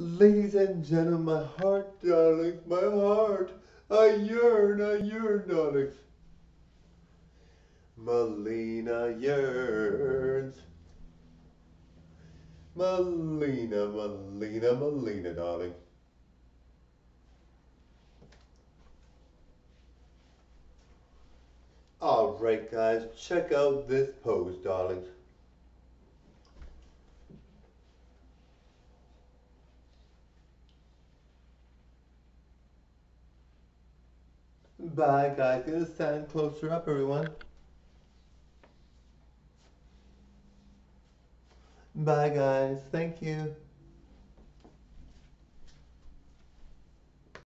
Ladies and gentlemen, my heart, darling, my heart. I yearn, I yearn, darling. Mileena yearns. Mileena, Mileena, Mileena, darling. Alright guys, check out this pose, darlings. Bye guys, gonna stand closer up everyone. Bye guys, thank you.